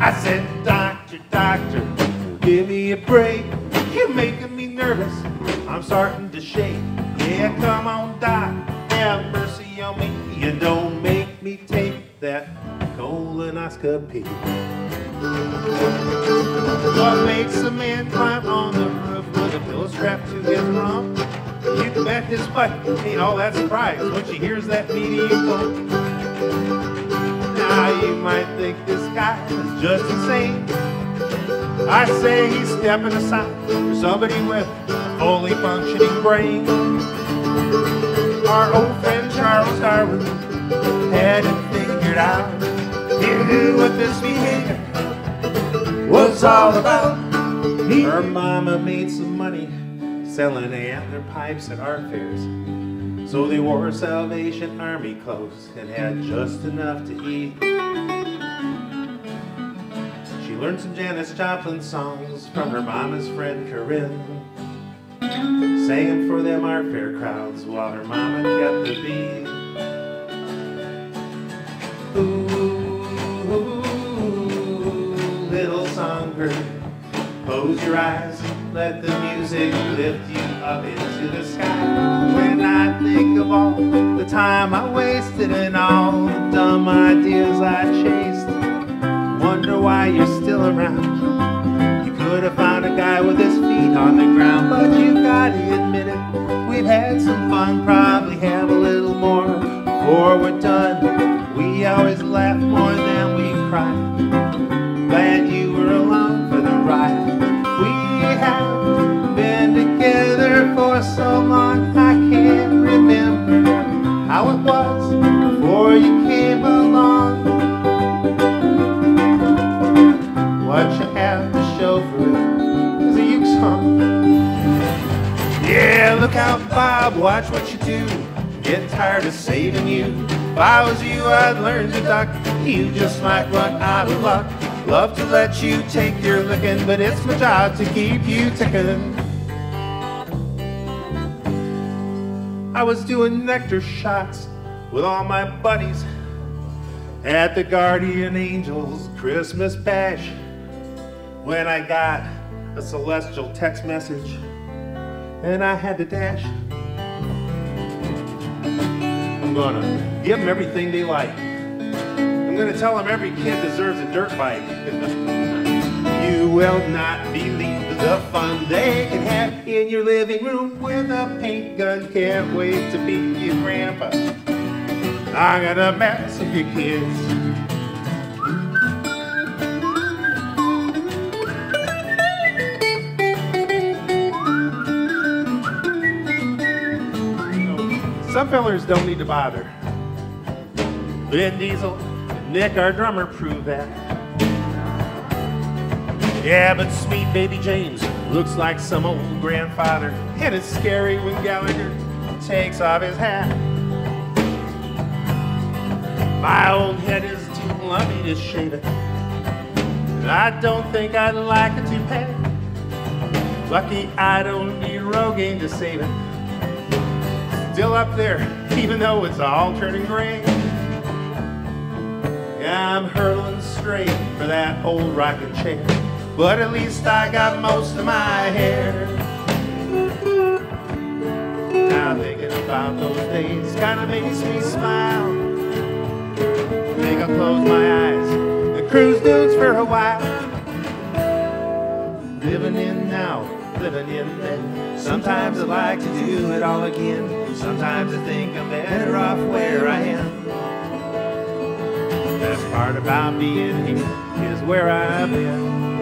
I said, Doctor, doctor, give me a break. You're making me nervous. I'm starting to shake. Yeah, come on, doc, have mercy on me. You don't make me take that colonoscopy. What makes a man climb on the roof with a pillow strapped to his rump? You bet his wife ain't all that surprised when she hears that thump. Now you might think this guy is just insane. I say he's stepping aside for somebody with a fully functioning brain. Our old friend Charles Darwin had it figured out. He knew what this behavior was all about. Her mama made some money selling antler pipes at art fairs. So they wore Salvation Army clothes and had just enough to eat. She learned some Janis Joplin songs from her mama's friend Corinne. Sang for them art fair crowds while her mama kept the beat. Ooh, little songbird, close your eyes, let the music lift you up into the sky. All the time I wasted and all the dumb ideas I chased, wonder why you're still around. You could have found a guy with his feet on the ground, but you gotta admit it. We've had some fun, probably have a little more before we're done. We always laugh more Look out, Bob, watch what you do. Get tired of saving you. If I was you, I'd learn to duck. You just might run out of luck. Love to let you take your licking, but it's my job to keep you ticking. I was doing nectar shots with all my buddies at the Guardian Angels Christmas Bash when I got a celestial text message and I had to dash. I'm gonna give them everything they like. I'm gonna tell them every kid deserves a dirt bike. you will not believe the fun they can have in your living room with a paint gun. Can't wait to be your grandpa. I'm gonna mess with your kids. Some fellers don't need to bother. Vin Diesel, Nick, our drummer, prove that. Yeah, but sweet baby James looks like some old grandfather, and it's scary when Gallagher takes off his hat. My old head is too lumpy to shave it. and I don't think I'd like a toupee. Lucky I don't need Rogaine to save it still up there, even though it's all turning gray. Yeah, I'm hurtling straight for that old rocking chair, but at least I got most of my hair. Now thinking about those days kinda makes me smile. Think I'll close my eyes and cruise dudes for a while. Living in living in. Sometimes I like to do it all again. Sometimes I think I'm better off where I am. The Best part about being here is where I've been.